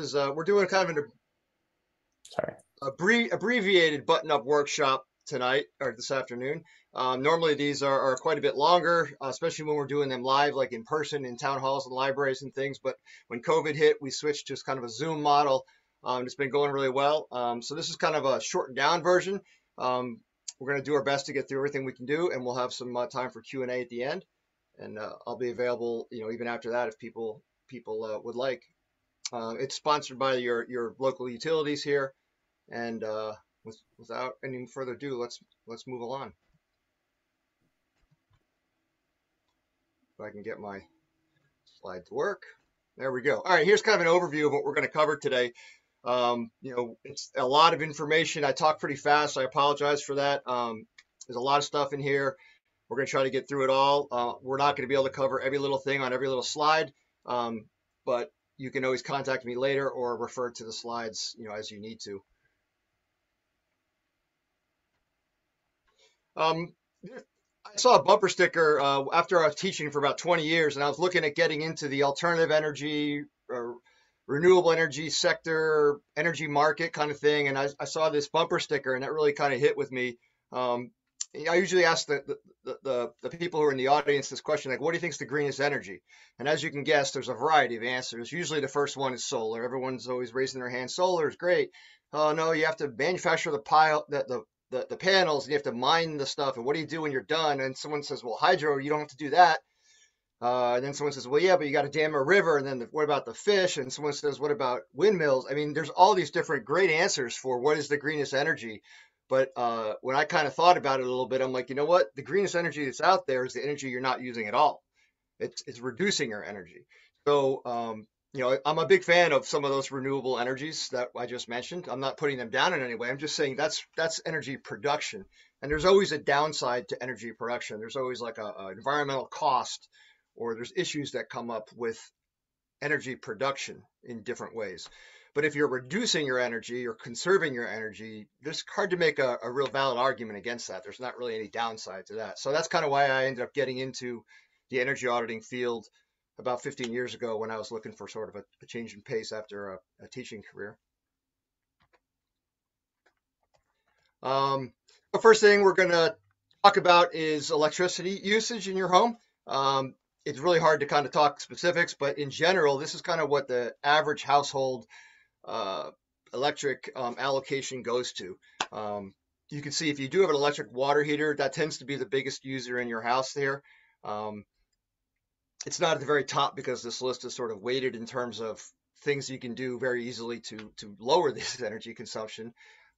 is uh, we're doing kind of an Sorry. abbre- abbreviated button-up workshop tonight or this afternoon. Um, normally these are, are quite a bit longer, uh, especially when we're doing them live, like in person in town halls and libraries and things. But when COVID hit, we switched to kind of a Zoom model. Um, it's been going really well. Um, so this is kind of a shortened down version. Um, we're going to do our best to get through everything we can do, and we'll have some uh, time for Q and A at the end. And uh, I'll be available, you know, even after that if people people uh, would like. Um, it's sponsored by your your local utilities here, and uh, with, without any further ado, let's let's move along. If I can get my slide to work. There we go. All right, here's kind of an overview of what we're going to cover today. Um, you know, it's a lot of information. I talk pretty fast. I apologize for that. Um, there's a lot of stuff in here. We're going to try to get through it all. Uh, we're not going to be able to cover every little thing on every little slide, um, but you can always contact me later or refer to the slides, you know, as you need to. Um, I saw a bumper sticker uh, after I was teaching for about 20 years, and I was looking at getting into the alternative energy, or renewable energy sector, energy market kind of thing. And I, I saw this bumper sticker, and that really kind of hit with me. Um, I usually ask the, the, the, the, people who are in the audience this question, like, what do you think is the greenest energy? And as you can guess, there's a variety of answers. Usually the first one is solar. Everyone's always raising their hand. Solar is great. Oh, no, you have to manufacture the pile, the, the, the, the panels, and you have to mine the stuff. And what do you do when you're done? And someone says, well, hydro, you don't have to do that. Uh, and then someone says, well, yeah, but you got to dam a river. And then the, what about the fish? And someone says, what about windmills? I mean, there's all these different great answers for what is the greenest energy. But uh, when I kind of thought about it a little bit, I'm like, you know what? The greenest energy that's out there is the energy you're not using at all. It's, it's reducing your energy. So, um, you know, I'm a big fan of some of those renewable energies that I just mentioned. I'm not putting them down in any way. I'm just saying that's that's energy production. And there's always a downside to energy production. There's always like a, a environmental cost, or there's issues that come up with energy production in different ways. But if you're reducing your energy you're conserving your energy, it's hard to make a, a, real valid argument against that. There's not really any downside to that. So that's kind of why I ended up getting into the energy auditing field about 15 years ago when I was looking for sort of a, a change in pace after a, a teaching career. Um, the first thing we're going to talk about is electricity usage in your home. Um, it's really hard to kind of talk specifics, but in general, this is kind of what the average household uh, electric um, allocation goes to. Um, you can see if you do have an electric water heater, that tends to be the biggest user in your house there. Um, it's not at the very top because this list is sort of weighted in terms of things you can do very easily to, to lower this energy consumption.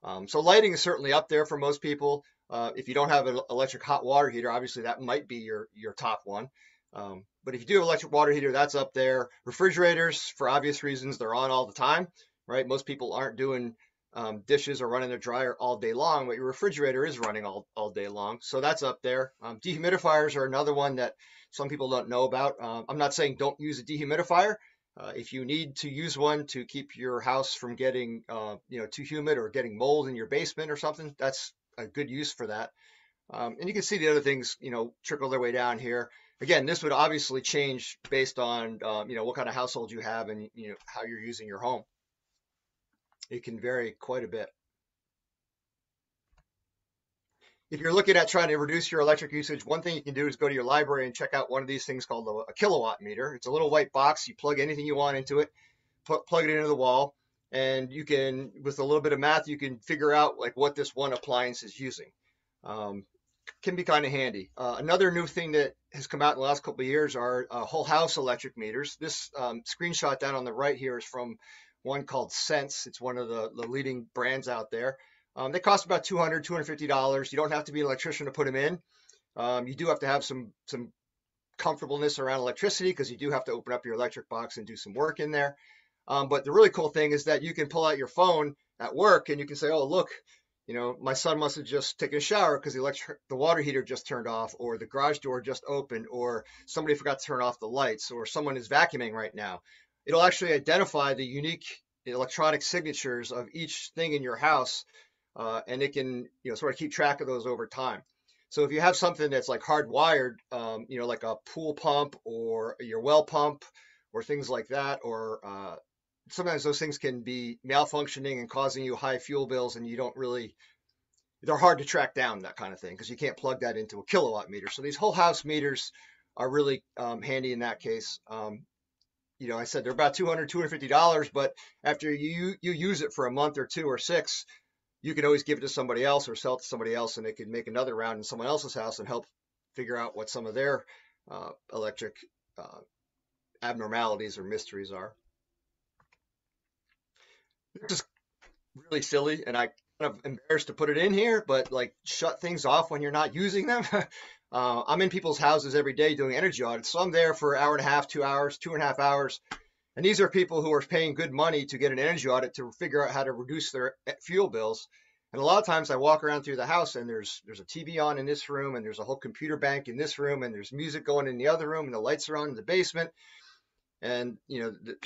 Um, so lighting is certainly up there for most people. Uh, if you don't have an electric hot water heater, obviously that might be your, your top one. Um, but if you do have an electric water heater, that's up there. Refrigerators, for obvious reasons, they're on all the time right? Most people aren't doing um, dishes or running their dryer all day long, but your refrigerator is running all, all day long. So that's up there. Um, dehumidifiers are another one that some people don't know about. Um, I'm not saying don't use a dehumidifier. Uh, if you need to use one to keep your house from getting, uh, you know, too humid or getting mold in your basement or something, that's a good use for that. Um, and you can see the other things, you know, trickle their way down here. Again, this would obviously change based on, um, you know, what kind of household you have and, you know, how you're using your home it can vary quite a bit. If you're looking at trying to reduce your electric usage, one thing you can do is go to your library and check out one of these things called a, kilowatt meter. It's a little white box. You plug anything you want into it, plug it into the wall, and you can, with a little bit of math, you can figure out like what this one appliance is using. Um, can be kind of handy. Uh, another new thing that has come out in the last couple of years are uh, whole house electric meters. This um, screenshot down on the right here is from one called Sense. It's one of the, the leading brands out there. Um, they cost about $200, $250. You don't have to be an electrician to put them in. Um, you do have to have some some comfortableness around electricity because you do have to open up your electric box and do some work in there. Um, but the really cool thing is that you can pull out your phone at work and you can say, oh, look, you know, my son must have just taken a shower because the electric, the water heater just turned off, or the garage door just opened, or somebody forgot to turn off the lights, or someone is vacuuming right now it'll actually identify the unique electronic signatures of each thing in your house, uh, and it can you know sort of keep track of those over time. So if you have something that's like hardwired, um, you know, like a pool pump or your well pump or things like that, or uh, sometimes those things can be malfunctioning and causing you high fuel bills, and you don't really they're hard to track down that kind of thing because you can't plug that into a kilowatt meter. So these whole house meters are really um, handy in that case. Um, you know, I said they're about 200, 250 dollars, but after you you use it for a month or two or six, you can always give it to somebody else or sell it to somebody else, and they could make another round in someone else's house and help figure out what some of their uh, electric uh, abnormalities or mysteries are. This is really silly, and I kind of embarrassed to put it in here, but like shut things off when you're not using them. uh, I'm in people's houses every day doing energy audits, so I'm there for an hour and a half, two hours, two and a half hours. And these are people who are paying good money to get an energy audit to figure out how to reduce their fuel bills. And a lot of times I walk around through the house and there's there's a TV on in this room and there's a whole computer bank in this room and there's music going in the other room and the lights are on in the basement. And you know the,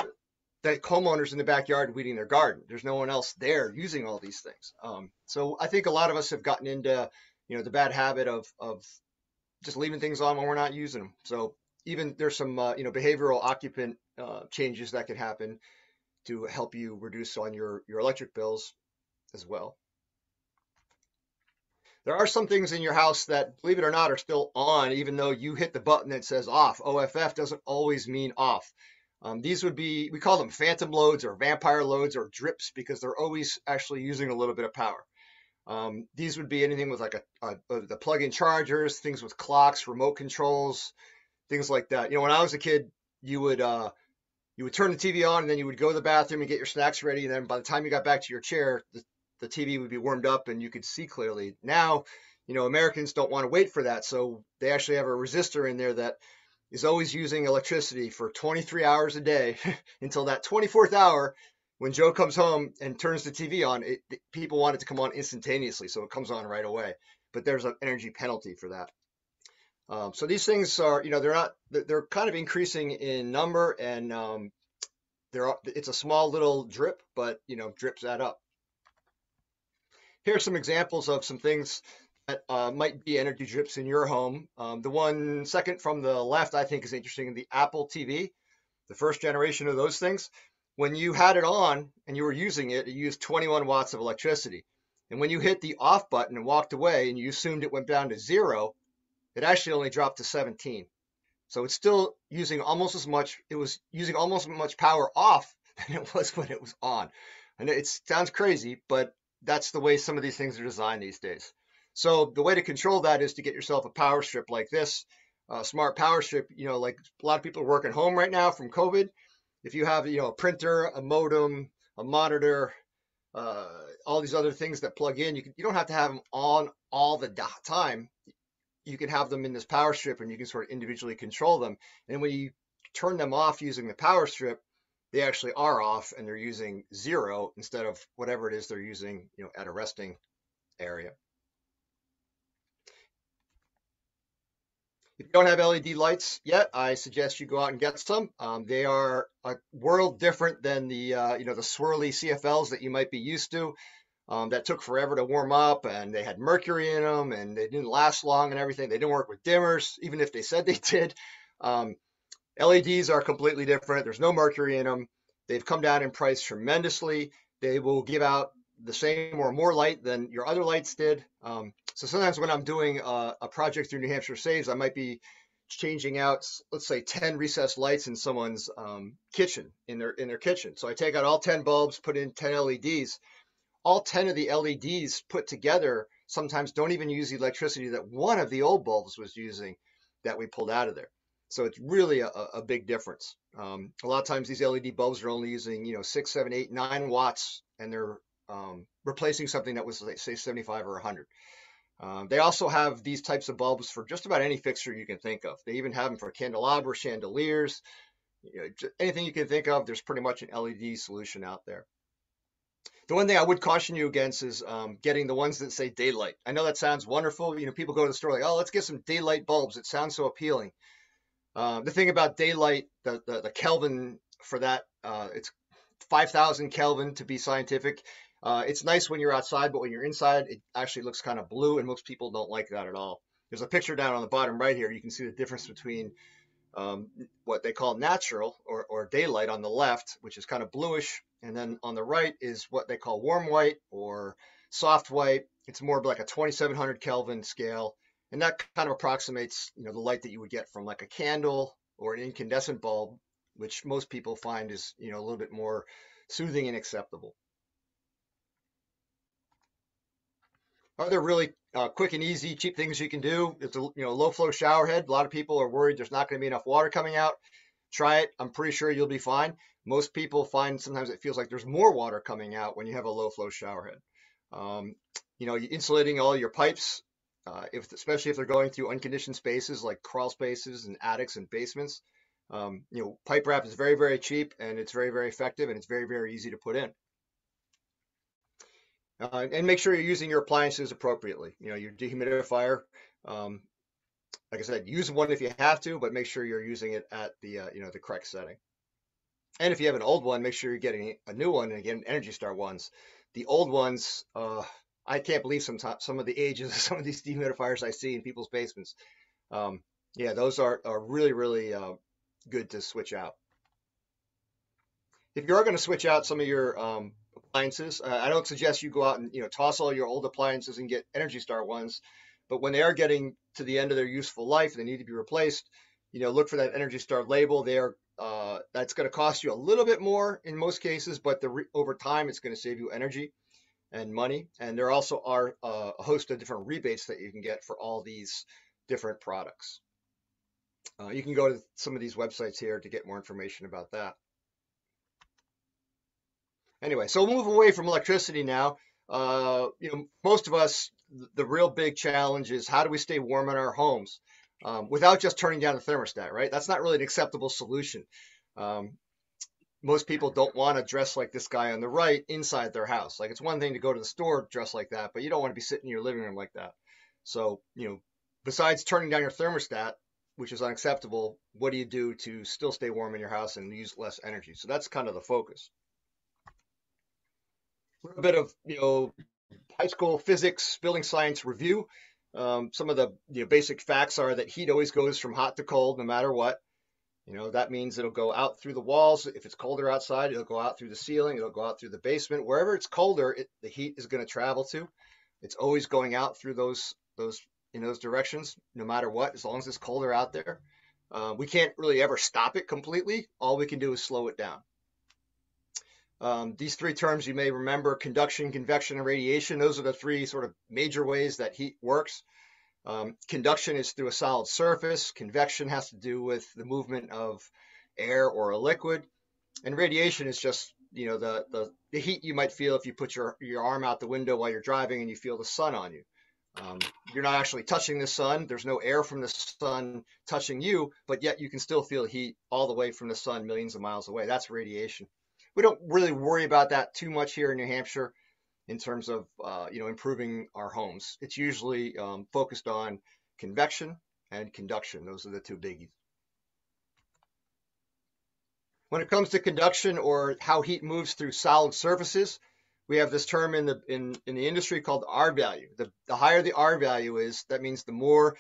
the homeowners in the backyard weeding their garden. There's no one else there using all these things. Um, so I think a lot of us have gotten into you know the bad habit of of just leaving things on when we're not using them. So even there's some uh, you know behavioral occupant uh, changes that can happen to help you reduce on your your electric bills as well. There are some things in your house that, believe it or not, are still on, even though you hit the button that says off. OFF doesn't always mean off. Um, these would be, we call them phantom loads or vampire loads or drips because they're always actually using a little bit of power. Um, these would be anything with like a, a, a the plug-in chargers, things with clocks, remote controls, things like that. You know, when I was a kid, you would uh, you would turn the TV on and then you would go to the bathroom and get your snacks ready. And then by the time you got back to your chair, the, the TV would be warmed up and you could see clearly. Now, you know, Americans don't want to wait for that. So they actually have a resistor in there that is always using electricity for 23 hours a day until that 24th hour when Joe comes home and turns the TV on, it, people want it to come on instantaneously, so it comes on right away. But there's an energy penalty for that. Um, so these things are, you know, they're not, they're kind of increasing in number, and um, they're it's a small little drip, but you know, drips add up. Here are some examples of some things that uh, might be energy drips in your home. Um, the one second from the left, I think, is interesting. The Apple TV, the first generation of those things. When you had it on and you were using it, it used 21 watts of electricity. And when you hit the off button and walked away and you assumed it went down to zero, it actually only dropped to 17. So it's still using almost as much, it was using almost as much power off than it was when it was on. And it sounds crazy, but that's the way some of these things are designed these days. So the way to control that is to get yourself a power strip like this, a smart power strip. You know, like a lot of people are working home right now from COVID. If you have, you know, a printer, a modem, a monitor, uh, all these other things that plug in, you can, you don't have to have them on all the time. You can have them in this power strip, and you can sort of individually control them. And when you turn them off using the power strip, they actually are off, and they're using zero instead of whatever it is they're using, you know, at a resting area. If you don't have LED lights yet, I suggest you go out and get some. Um, they are a world different than the uh, you know the swirly CFLs that you might be used to. Um, that took forever to warm up, and they had mercury in them, and they didn't last long, and everything. They didn't work with dimmers, even if they said they did. Um, LEDs are completely different. There's no mercury in them. They've come down in price tremendously. They will give out the same or more light than your other lights did. Um, so sometimes when I'm doing a, a, project through New Hampshire Saves, I might be changing out, let's say, 10 recessed lights in someone's um, kitchen, in their in their kitchen. So I take out all 10 bulbs, put in 10 LEDs. All 10 of the LEDs put together sometimes don't even use the electricity that one of the old bulbs was using that we pulled out of there. So it's really a, a big difference. Um, a lot of times these LED bulbs are only using, you know, six, seven, eight, nine watts, and they're um, replacing something that was say 75 or 100. Um, they also have these types of bulbs for just about any fixture you can think of. They even have them for candelabra, chandeliers, you know, anything you can think of. There's pretty much an LED solution out there. The one thing I would caution you against is um, getting the ones that say daylight. I know that sounds wonderful. You know, people go to the store like, oh, let's get some daylight bulbs. It sounds so appealing. Uh, the thing about daylight, the, the, the Kelvin for that, uh, it's 5,000 Kelvin to be scientific. Uh, it's nice when you're outside, but when you're inside, it actually looks kind of blue, and most people don't like that at all. There's a picture down on the bottom right here. You can see the difference between um, what they call natural or, or daylight on the left, which is kind of bluish. And then on the right is what they call warm white or soft white. It's more like a 2700 Kelvin scale. And that kind of approximates, you know, the light that you would get from like a candle or an incandescent bulb, which most people find is, you know, a little bit more soothing and acceptable. Other really uh, quick and easy, cheap things you can do. It's a you know low flow shower head. A lot of people are worried there's not going to be enough water coming out. Try it. I'm pretty sure you'll be fine. Most people find sometimes it feels like there's more water coming out when you have a low flow shower head. Um, you know, insulating all your pipes, uh, if especially if they're going through unconditioned spaces like crawl spaces and attics and basements. Um, you know, pipe wrap is very very cheap and it's very very effective and it's very very easy to put in. Uh, and make sure you're using your appliances appropriately. You know, your dehumidifier, um, like I said, use one if you have to, but make sure you're using it at the, uh, you know, the correct setting. And if you have an old one, make sure you're getting a new one. And again, Energy Star ones. The old ones, uh, I can't believe sometimes some of the ages of some of these dehumidifiers I see in people's basements. Um, yeah, those are, are really, really uh, good to switch out. If you are going to switch out some of your um, appliances. Uh, I don't suggest you go out and you know toss all your old appliances and get Energy Star ones, but when they are getting to the end of their useful life, and they need to be replaced. You know, look for that Energy Star label. There, uh, that's going to cost you a little bit more in most cases, but the over time it's going to save you energy and money. And there also are uh, a host of different rebates that you can get for all these different products. Uh, you can go to some of these websites here to get more information about that. Anyway, so we'll move away from electricity now. Uh, you know, most of us, the real big challenge is how do we stay warm in our homes um, without just turning down the thermostat, right? That's not really an acceptable solution. Um, most people don't want to dress like this guy on the right inside their house. Like it's one thing to go to the store dressed like that, but you don't want to be sitting in your living room like that. So, you know, besides turning down your thermostat, which is unacceptable, what do you do to still stay warm in your house and use less energy? So that's kind of the focus little bit of you know high school physics, building science review. Um, some of the you know, basic facts are that heat always goes from hot to cold, no matter what. You know that means it'll go out through the walls. If it's colder outside, it'll go out through the ceiling. It'll go out through the basement. Wherever it's colder, it, the heat is going to travel to. It's always going out through those those in those directions, no matter what. As long as it's colder out there, uh, we can't really ever stop it completely. All we can do is slow it down. Um, these three terms you may remember conduction, convection, and radiation. Those are the three sort of major ways that heat works. Um, conduction is through a solid surface. Convection has to do with the movement of air or a liquid. And radiation is just, you know, the, the, the heat you might feel if you put your, your arm out the window while you're driving and you feel the sun on you. Um, you're not actually touching the sun. There's no air from the sun touching you, but yet you can still feel heat all the way from the sun millions of miles away. That's radiation we don't really worry about that too much here in New Hampshire in terms of uh, you know improving our homes. It's usually um, focused on convection and conduction. Those are the two biggies. When it comes to conduction or how heat moves through solid surfaces, we have this term in the in, in the industry called R value. The, the higher the R value is, that means the more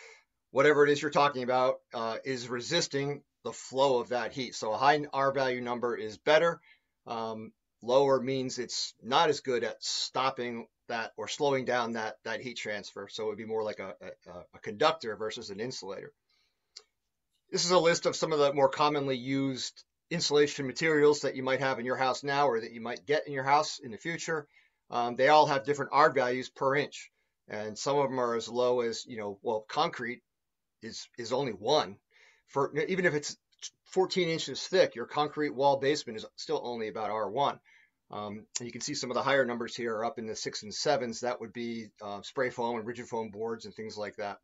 whatever it is you're talking about uh, is resisting the flow of that heat. So a high R value number is better um, lower means it's not as good at stopping that or slowing down that, that heat transfer. So it would be more like a, a, a conductor versus an insulator. This is a list of some of the more commonly used insulation materials that you might have in your house now or that you might get in your house in the future. Um, they all have different R values per inch. And some of them are as low as, you know, well, concrete is, is only one. For even if it's 14 inches thick, your concrete wall basement is still only about R1. Um, you can see some of the higher numbers here are up in the six and sevens. That would be uh, spray foam and rigid foam boards and things like that.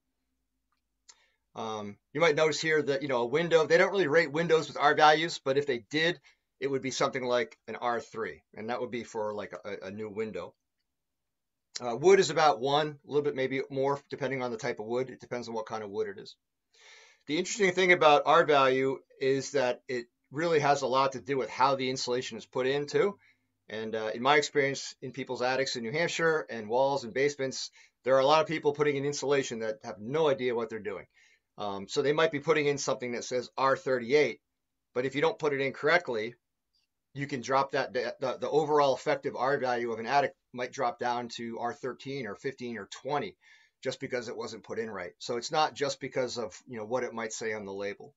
Um, you might notice here that, you know, a window, they don't really rate windows with R values, but if they did, it would be something like an R3, and that would be for like a, a new window. Uh, wood is about one, a little bit maybe more depending on the type of wood. It depends on what kind of wood it is. The interesting thing about R value is that it really has a lot to do with how the insulation is put in too. And uh, in my experience in people's attics in New Hampshire and walls and basements, there are a lot of people putting in insulation that have no idea what they're doing. Um, so they might be putting in something that says R38, but if you don't put it in correctly, you can drop that the, the overall effective R value of an attic might drop down to R13 or 15 or 20 just because it wasn't put in right. So it's not just because of you know what it might say on the label.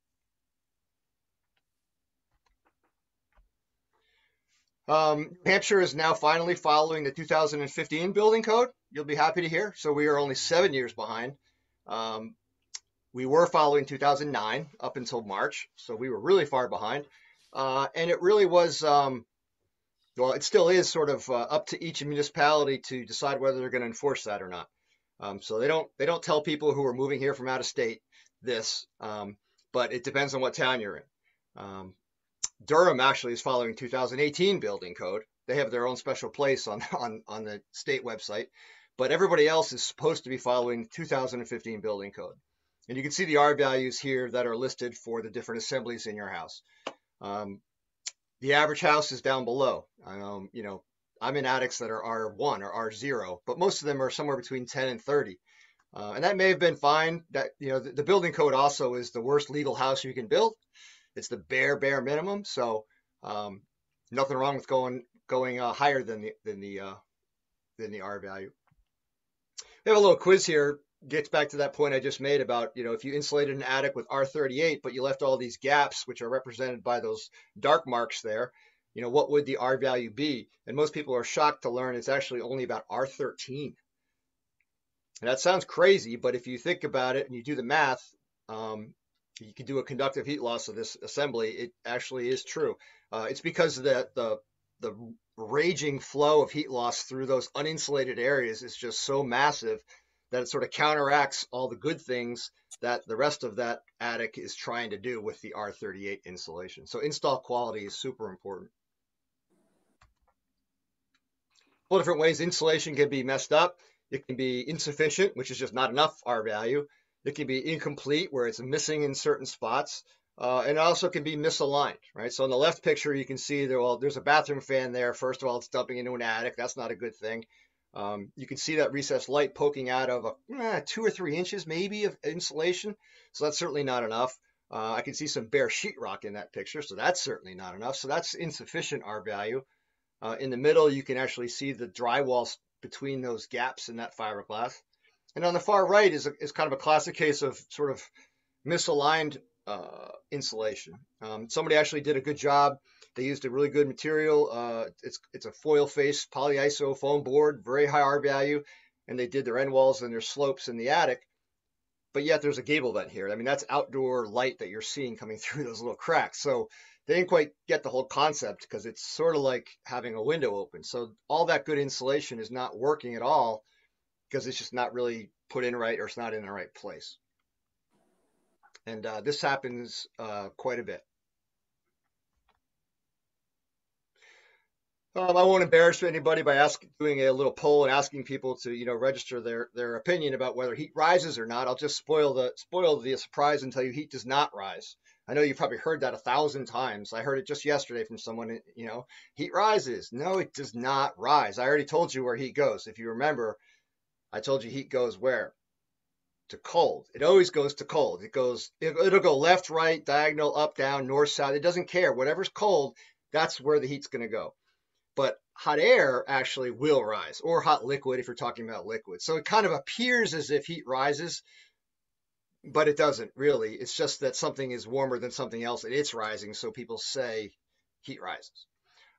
Um, Hampshire is now finally following the 2015 building code. You'll be happy to hear. So we are only seven years behind. Um, we were following 2009 up until March, so we were really far behind. Uh, and it really was, um, well, it still is sort of uh, up to each municipality to decide whether they're going to enforce that or not. Um, so they don't they don't tell people who are moving here from out of state this, um, but it depends on what town you're in. Um, Durham actually is following 2018 building code. They have their own special place on on on the state website, but everybody else is supposed to be following 2015 building code. And you can see the R values here that are listed for the different assemblies in your house. Um, the average house is down below. Um, you know, I'm in attics that are R1 or R0, but most of them are somewhere between 10 and 30. Uh, and that may have been fine. That you know, the, the, building code also is the worst legal house you can build. It's the bare bare minimum. So um, nothing wrong with going going uh, higher than the than the uh, than the R value. We have a little quiz here gets back to that point I just made about, you know, if you insulated an attic with R38, but you left all these gaps, which are represented by those dark marks there, you know, what would the R value be? And most people are shocked to learn it's actually only about R13. And that sounds crazy, but if you think about it and you do the math, um, you can do a conductive heat loss of this assembly. It actually is true. Uh, it's because the, the the raging flow of heat loss through those uninsulated areas is just so massive that it sort of counteracts all the good things that the rest of that attic is trying to do with the R38 insulation. So install quality is super important. All different ways insulation can be messed up. It can be insufficient, which is just not enough R value. It can be incomplete, where it's missing in certain spots. Uh, and also can be misaligned, right? So in the left picture, you can see there, well, there's a bathroom fan there. First of all, it's dumping into an attic. That's not a good thing. Um, you can see that recessed light poking out of a, eh, two or three inches maybe of insulation. So that's certainly not enough. Uh, I can see some bare sheetrock in that picture, so that's certainly not enough. So that's insufficient R value. Uh, in the middle, you can actually see the drywall between those gaps in that fiberglass. And on the far right is, a, is kind of a classic case of sort of misaligned uh, insulation. Um, somebody actually did a good job they used a really good material. Uh, it's it's a foil face polyiso foam board, very high R value, and they did their end walls and their slopes in the attic. But yet there's a gable vent here. I mean that's outdoor light that you're seeing coming through those little cracks. So they didn't quite get the whole concept because it's sort of like having a window open. So all that good insulation is not working at all because it's just not really put in right or it's not in the right place. And uh, this happens uh, quite a bit. Um, I won't embarrass anybody by asking, doing a little poll and asking people to, you know, register their their opinion about whether heat rises or not. I'll just spoil the spoil the surprise and tell you heat does not rise. I know you've probably heard that a thousand times. I heard it just yesterday from someone. Eh, you know, heat rises. No, it does not rise. I already told you where heat goes. If you remember, I told you heat goes where to cold. It always goes to cold. It goes. It, it'll go left, right, diagonal, up, down, north, south. It doesn't care. Whatever's cold, that's where the heat's going to go but hot air actually will rise, or hot liquid if you're talking about liquid. So it kind of appears as if heat rises, but it doesn't really. It's just that something is warmer than something else and it's rising, so people say heat rises.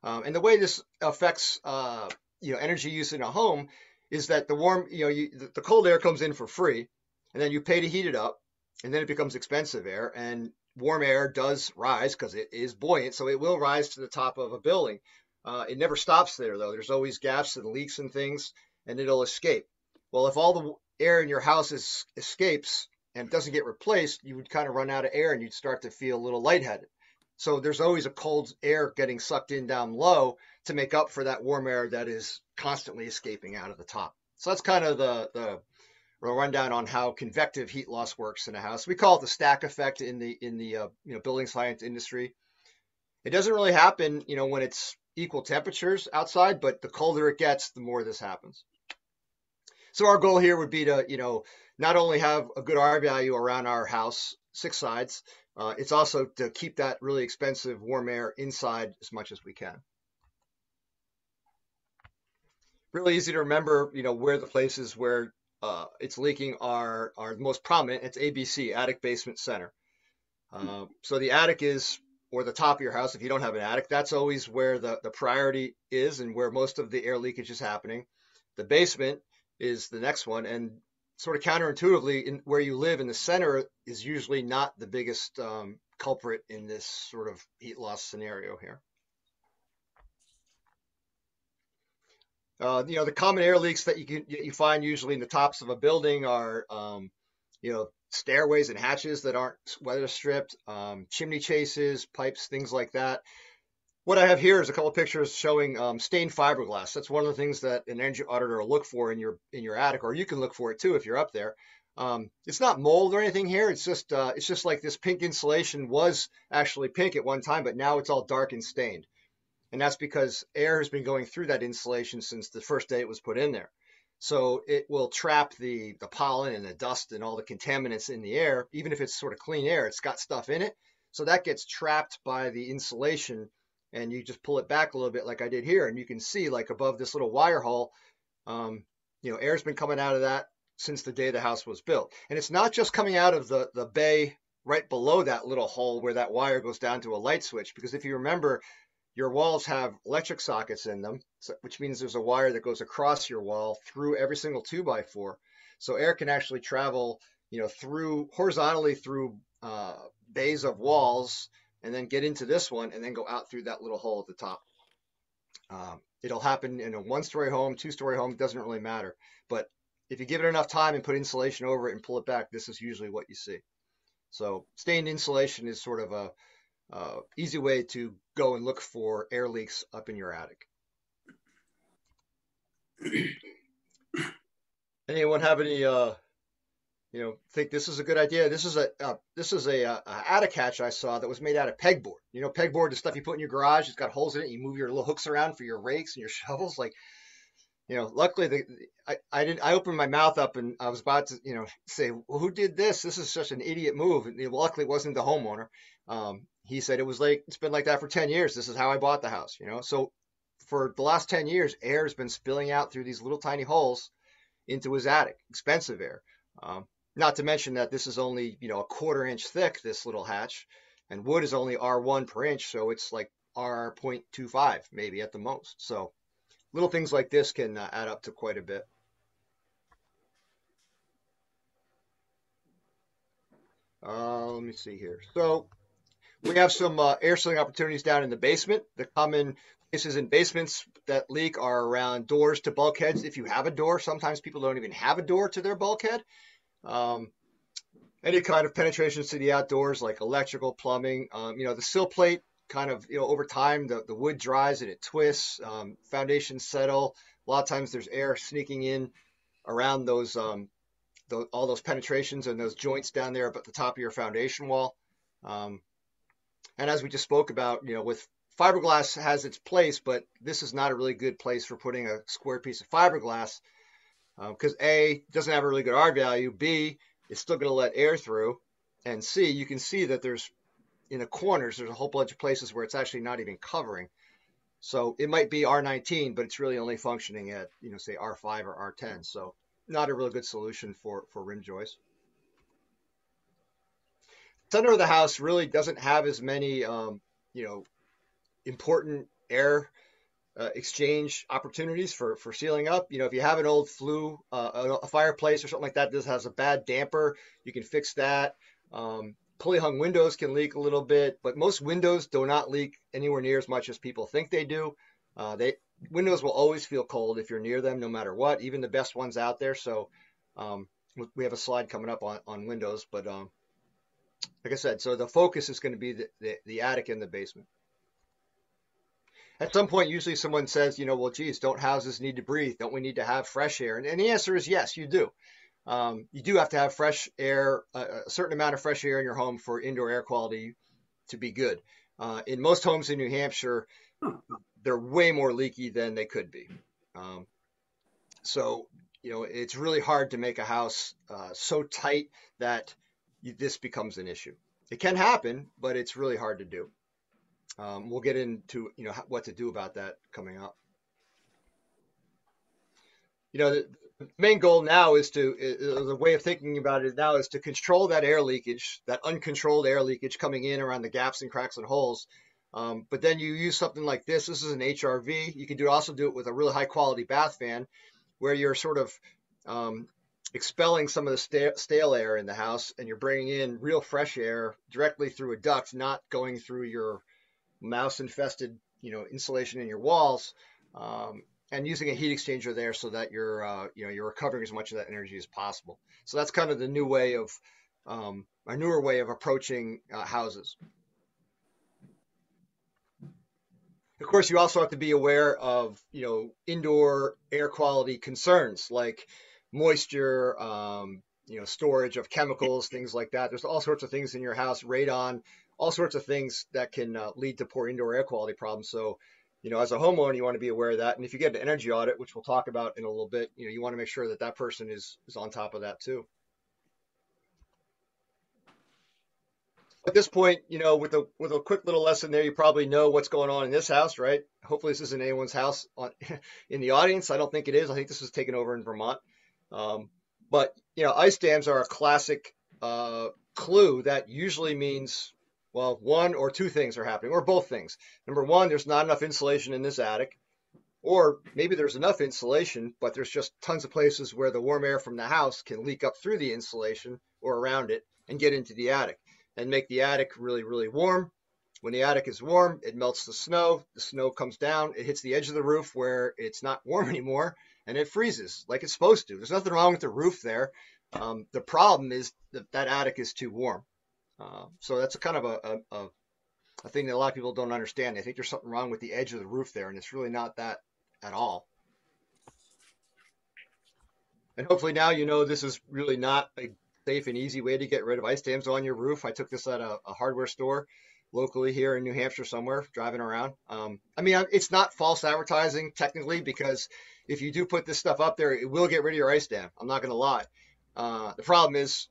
Um, and the way this affects uh, you know energy use in a home is that the warm you know you, the, cold air comes in for free, and then you pay to heat it up, and then it becomes expensive air, and warm air does rise because it is buoyant, so it will rise to the top of a building. Uh, it never stops there though. There's always gaps and leaks and things, and it'll escape. Well, if all the air in your house is, escapes and it doesn't get replaced, you would kind of run out of air and you'd start to feel a little lightheaded. So there's always a cold air getting sucked in down low to make up for that warm air that is constantly escaping out of the top. So that's kind of the, the rundown on how convective heat loss works in a house. We call it the stack effect in the in the uh, you know building science industry. It doesn't really happen, you know, when it's equal temperatures outside, but the colder it gets, the more this happens. So our goal here would be to, you know, not only have a good R value around our house, six sides, uh, it's also to keep that really expensive warm air inside as much as we can. Really easy to remember, you know, where the places where uh, it's leaking are are the most prominent. It's ABC, attic, basement, center. Uh, so the attic is, or the top of your house, if you don't have an attic, that's always where the, the priority is and where most of the air leakage is happening. The basement is the next one. And sort of counterintuitively, in where you live in the center is usually not the biggest um, culprit in this sort of heat loss scenario here. Uh, you know, the common air leaks that you can you find usually in the tops of a building are, um, you know, stairways and hatches that aren't weather stripped, um, chimney chases, pipes, things like that. What I have here is a couple of pictures showing um, stained fiberglass. That's one of the things that an energy auditor will look for in your in your attic, or you can look for it too if you're up there. Um, it's not mold or anything here. It's just uh, it's just like this pink insulation was actually pink at one time, but now it's all dark and stained, and that's because air has been going through that insulation since the first day it was put in there. So it will trap the the pollen and the dust and all the contaminants in the air, even if it's sort of clean air. It's got stuff in it, so that gets trapped by the insulation and you just pull it back a little bit like I did here and you can see like above this little wire hole um, you know air's been coming out of that since the day the house was built. And it's not just coming out of the the bay right below that little hole where that wire goes down to a light switch because if you remember your walls have electric sockets in them which means there's a wire that goes across your wall through every single 2 by 4 so air can actually travel you know through horizontally through uh, bays of walls and then get into this one and then go out through that little hole at the top. Um, it'll happen in a one story home, two story home, doesn't really matter. But if you give it enough time and put insulation over it and pull it back, this is usually what you see. So stained insulation is sort of a uh, easy way to go and look for air leaks up in your attic. Anyone have any uh, you know, think this is a good idea. This is a uh, this is a, uh, a attic hatch I saw that was made out of pegboard. You know, pegboard is stuff you put in your garage. It's got holes in it. You move your little hooks around for your rakes and your shovels. Like, you know, luckily the I, I didn't I opened my mouth up and I was about to you know say well, who did this? This is such an idiot move. And luckily it wasn't the homeowner. Um, he said it was like it's been like that for 10 years. This is how I bought the house. You know, so for the last 10 years, air has been spilling out through these little tiny holes into his attic. Expensive air. Um, not to mention that this is only, you know, a quarter inch thick, this little hatch, and wood is only R1 per inch, so it's like R.25 maybe at the most. So little things like this can uh, add up to quite a bit. Uh, let me see here. So we have some uh, air sealing opportunities down in the basement. The common places in basements that leak are around doors to bulkheads. If you have a door, sometimes people don't even have a door to their bulkhead. Um, any kind of penetrations to the outdoors, like electrical, plumbing. Um, you know, the sill plate kind of, you know, over time, the, the wood dries and it twists, um, foundations settle. A lot of times there's air sneaking in around those, um, the, all those penetrations and those joints down there at the top of your foundation wall. Um, and as we just spoke about, you know, with fiberglass has its place, but this is not a really good place for putting a square piece of fiberglass because um, A doesn't have a really good R value, B it's still going to let air through, and C you can see that there's in the corners there's a whole bunch of places where it's actually not even covering. So it might be R19, but it's really only functioning at you know say R5 or R10. So not a real good solution for for rim joists. Center of the house really doesn't have as many um, you know important air uh, exchange opportunities for for sealing up. You know, if you have an old flue, uh, a, fireplace or something like that, this has a bad damper, you can fix that. Um, pulley hung windows can leak a little bit, but most windows do not leak anywhere near as much as people think they do. Uh, they windows will always feel cold if you're near them, no matter what, even the best ones out there. So um, we have a slide coming up on, on windows, but um, like I said, so the focus is going to be the, the, the attic and the basement at some point, usually someone says, you know, well, geez, don't houses need to breathe? Don't we need to have fresh air? And, and the answer is yes, you do. Um, you do have to have fresh air, a, certain amount of fresh air in your home for indoor air quality to be good. Uh, in most homes in New Hampshire, they're way more leaky than they could be. Um, so you know, it's really hard to make a house uh, so tight that you, this becomes an issue. It can happen, but it's really hard to do. Um, we'll get into you know what to do about that coming up. You know, the, main goal now is to the way of thinking about it now is to control that air leakage, that uncontrolled air leakage coming in around the gaps and cracks and holes. Um, but then you use something like this. This is an HRV. You can do also do it with a really high quality bath fan where you're sort of um, expelling some of the stale air in the house and you're bringing in real fresh air directly through a duct, not going through your mouse infested, you know, insulation in your walls. Um, and using a heat exchanger there so that you're, uh, you know, you're recovering as much of that energy as possible. So that's kind of the new way of, um, a newer way of approaching uh, houses. Of course, you also have to be aware of, you know, indoor air quality concerns like moisture, um, you know, storage of chemicals, things like that. There's all sorts of things in your house, radon, all sorts of things that can uh, lead to poor indoor air quality problems. So, you know, as a homeowner, you want to be aware of that. And if you get an energy audit, which we'll talk about in a little bit, you know, you want to make sure that that person is is on top of that too. at this point, you know, with a with a quick little lesson there, you probably know what's going on in this house, right? Hopefully, this isn't anyone's house on, in the audience. I don't think it is. I think this was taken over in Vermont. Um, but you know, ice dams are a classic uh, clue that usually means, well, one or two things are happening, or both things. Number one, there's not enough insulation in this attic, or maybe there's enough insulation, but there's just tons of places where the warm air from the house can leak up through the insulation or around it and get into the attic and make the attic really, really warm. When the attic is warm, it melts the snow. The snow comes down, it hits the edge of the roof where it's not warm anymore, and it freezes like it's supposed to. There's nothing wrong with the roof there. Um, the problem is that that attic is too warm. Uh, so that's a kind of a, a, a thing that a lot of people don't understand. They think there's something wrong with the edge of the roof there, and it's really not that at all. And hopefully now you know this is really not a safe and easy way to get rid of ice dams on your roof. I took this at a, a hardware store locally here in New Hampshire somewhere, driving around. Um, I mean, it's not false advertising technically because if you do put this stuff up there, it will get rid of your ice dam. I'm not going to lie. Uh, the problem is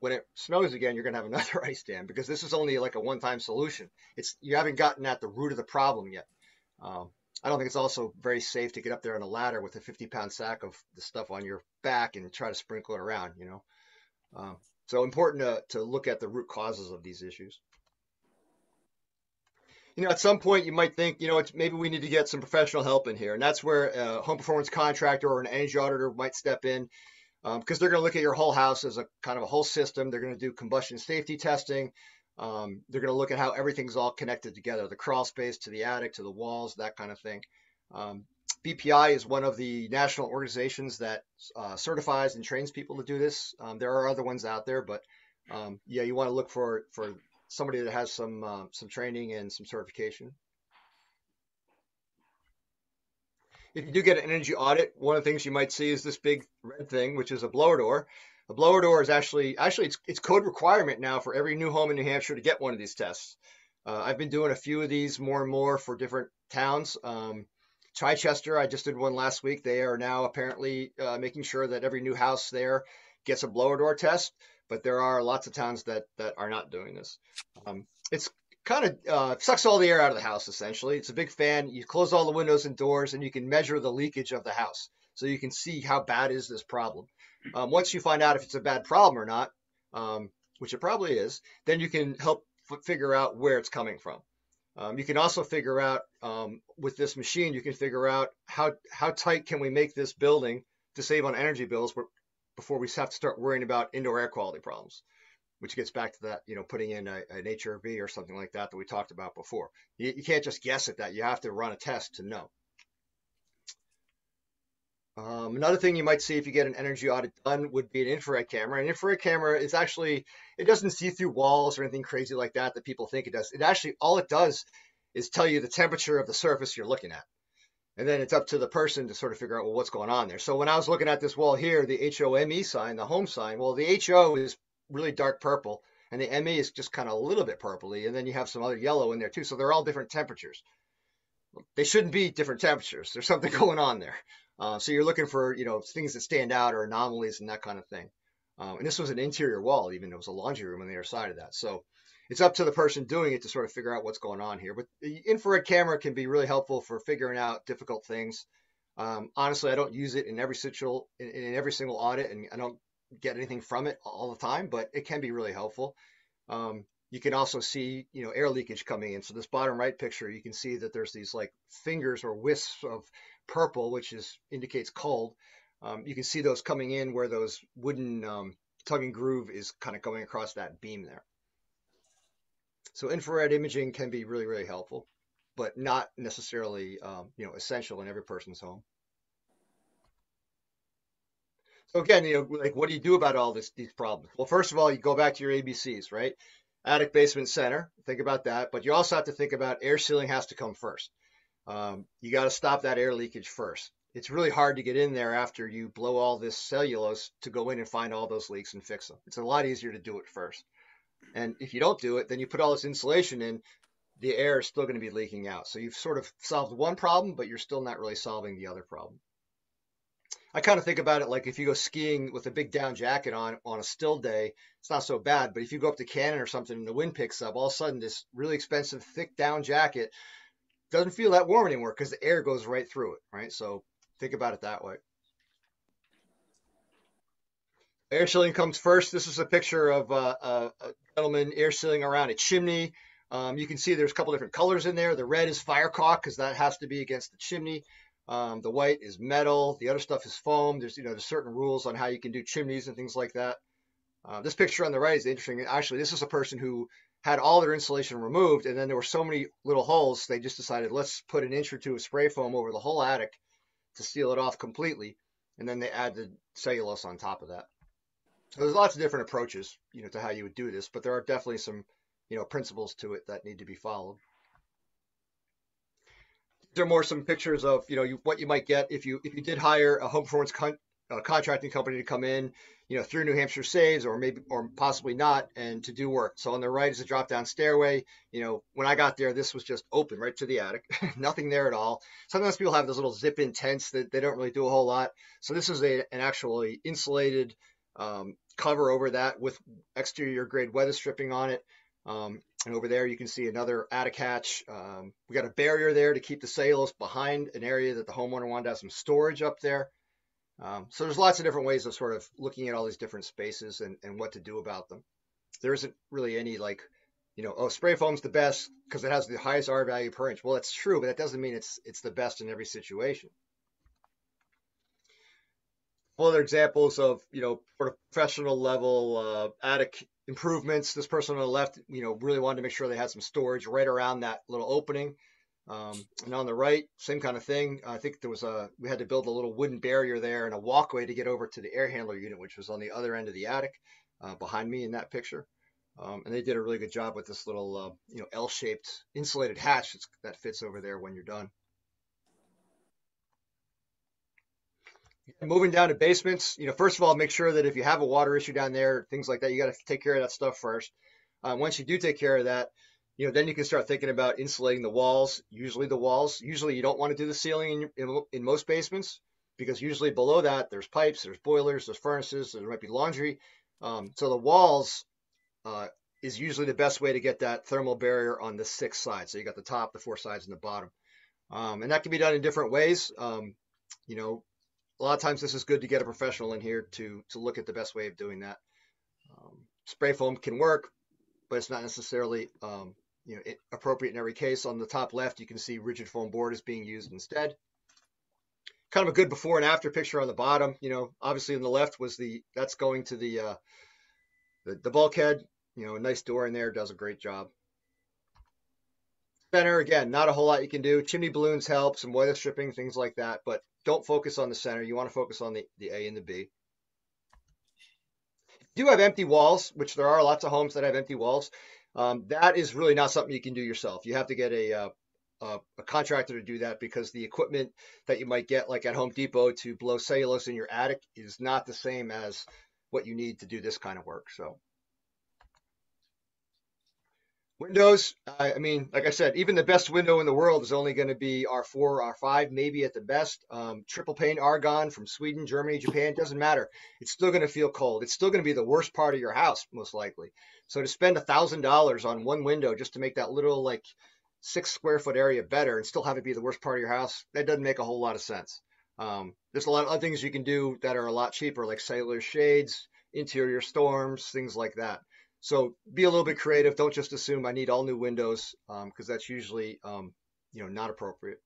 when it snows again, you're going to have another ice dam because this is only like a one-time solution. It's you haven't gotten at the root of the problem yet. Um, I don't think it's also very safe to get up there on a ladder with a 50-pound sack of the stuff on your back and try to sprinkle it around. You know. Uh, so important to, to look at the root causes of these issues. You know, at some point you might think, you know, maybe we need to get some professional help in here. And that's where a home performance contractor or an energy auditor might step in because um, they're going to look at your whole house as a kind of a whole system. They're going to do combustion safety testing. Um, they're going to look at how everything's all connected together, the crawl space to the attic, to the walls, that kind of thing. Um, BPI is one of the national organizations that uh, certifies and trains people to do this. Um, there are other ones out there, but um, yeah, you want to look for for somebody that has some uh, some training and some certification. If you do get an energy audit, one of the things you might see is this big red thing, which is a blower door. A blower door is actually actually it's, it's code requirement now for every new home in New Hampshire to get one of these tests. Uh, I've been doing a few of these more and more for different towns. Um, Chichester, I just did one last week. They are now apparently uh, making sure that every new house there gets a blower door test, but there are lots of towns that that are not doing this. Um, it's kind of uh, sucks all the air out of the house essentially. It's a big fan. You close all the windows and doors, and you can measure the leakage of the house, so you can see how bad is this problem. Um, once you find out if it's a bad problem or not, um, which it probably is, then you can help figure out where it's coming from. Um, you can also figure out um, with this machine, you can figure out how, how tight can we make this building to save on energy bills before we have to start worrying about indoor air quality problems, which gets back to that, you know, putting in a, an HRV or something like that that we talked about before. You, you can't just guess at that. You have to run a test to know. Um, another thing you might see if you get an energy audit done would be an infrared camera. An infrared camera is actually, it doesn't see through walls or anything crazy like that that people think it does. It actually, all it does is tell you the temperature of the surface you're looking at. And then it's up to the person to sort of figure out, well, what's going on there. So when I was looking at this wall here, the HOME sign, the home sign, well, the HO is really dark purple and the ME is just kind of a little bit purpley. And then you have some other yellow in there too. So they're all different temperatures. They shouldn't be different temperatures. There's something going on there. Uh, so you're looking for you know things that stand out or anomalies and that kind of thing. Um, and this was an interior wall, even it was a laundry room on the other side of that. So it's up to the person doing it to sort of figure out what's going on here. But the infrared camera can be really helpful for figuring out difficult things. Um, honestly, I don't use it in every situ- in, in, every single audit, and I don't get anything from it all the time. But it can be really helpful. Um, you can also see, you know, air leakage coming in. So this bottom right picture, you can see that there's these like fingers or wisps of purple, which is indicates cold. Um, you can see those coming in where those wooden um, tongue and groove is kind of going across that beam there. So infrared imaging can be really, really helpful, but not necessarily, um, you know, essential in every person's home. So again, you know, like what do you do about all this, these problems? Well, first of all, you go back to your ABCs, right? Attic, basement, center. Think about that, but you also have to think about air sealing has to come first. Um, you got to stop that air leakage first. It's really hard to get in there after you blow all this cellulose to go in and find all those leaks and fix them. It's a lot easier to do it first. And if you don't do it, then you put all this insulation in, the air is still going to be leaking out. So you've sort of solved one problem, but you're still not really solving the other problem. I kind of think about it like if you go skiing with a big down jacket on on a still day, it's not so bad. But if you go up to Cannon or something and the wind picks up, all of a sudden this really expensive thick down jacket doesn't feel that warm anymore because the air goes right through it, right? So think about it that way. Air sealing comes first. This is a picture of uh, a, a gentleman air sealing around a chimney. Um, you can see there's a couple different colors in there. The red is fire caulk because that has to be against the chimney. Um, the white is metal. The other stuff is foam. There's you know there's certain rules on how you can do chimneys and things like that. Uh, this picture on the right is interesting. Actually, this is a person who had all their insulation removed, and then there were so many little holes, they just decided let's put an inch or two of spray foam over the whole attic to seal it off completely, and then they added cellulose on top of that. So there's lots of different approaches, you know, to how you would do this, but there are definitely some, you know, principles to it that need to be followed. There are more some pictures of, you know, you, what you might get if you if you did hire a home performance con- uh, contracting company to come in, you know, through New Hampshire Saves or maybe or possibly not, and to do work. So on the right is a drop down stairway. You know, when I got there, this was just open right to the attic, nothing there at all. Sometimes people have those little zip in tents that they don't really do a whole lot. So this is a, an actually insulated um, cover over that with exterior grade weather stripping on it. Um, and over there, you can see another attic hatch. Um, we got a barrier there to keep the cellulose behind an area that the homeowner wanted to have some storage up there. Um, so there's lots of different ways of sort of looking at all these different spaces and, and what to do about them. There isn't really any like, you know, oh, spray foam's the best because it has the highest R value per inch. Well, that's true, but that doesn't mean it's it's the best in every situation. Other examples of, you know, professional level uh, attic improvements. This person on the left, you know, really wanted to make sure they had some storage right around that little opening. Um, and on the right, same kind of thing. I think there was a we had to build a little wooden barrier there and a walkway to get over to the air handler unit, which was on the other end of the attic uh, behind me in that picture. Um, and they did a really good job with this little uh, you know L-shaped insulated hatch that fits over there when you're done. Moving down to basements, you know, first of all, make sure that if you have a water issue down there, things like that, you got to take care of that stuff first. Uh, once you do take care of that, you know, then you can start thinking about insulating the walls. Usually the walls, usually you don't want to do the ceiling in, in, in most basements because usually below that there's pipes, there's boilers, there's furnaces, there might be laundry. Um, so the walls uh, is usually the best way to get that thermal barrier on the six sides. So you got the top, the four sides, and the bottom. Um, and that can be done in different ways. Um, you know, a lot of times this is good to get a professional in here to to look at the best way of doing that. Um, spray foam can work, but it's not necessarily um, you know, appropriate in every case. On the top left, you can see rigid foam board is being used instead. Kind of a good before and after picture on the bottom. You know, obviously on the left was the that's going to the uh, the, the bulkhead. You know, a nice door in there does a great job. Center again, not a whole lot you can do. Chimney balloons help, some weather stripping, things like that. But don't focus on the center. You want to focus on the, the A and the B. You do have empty walls, which there are lots of homes that have empty walls. Um, that is really not something you can do yourself. You have to get a, uh, a, a contractor to do that because the equipment that you might get, like at Home Depot, to blow cellulose in your attic is not the same as what you need to do this kind of work. So. Windows, I, I mean, like I said, even the best window in the world is only going to be R4, R5, maybe at the best. Um, triple pane argon from Sweden, Germany, Japan, doesn't matter. It's still going to feel cold. It's still going to be the worst part of your house, most likely. So to spend a thousand dollars on one window just to make that little like six square foot area better and still have it be the worst part of your house, that doesn't make a whole lot of sense. Um, there's a lot of other things you can do that are a lot cheaper, like cellular shades, interior storms, things like that. So be a little bit creative. Don't just assume I need all new windows because um, that's usually um, you know not appropriate.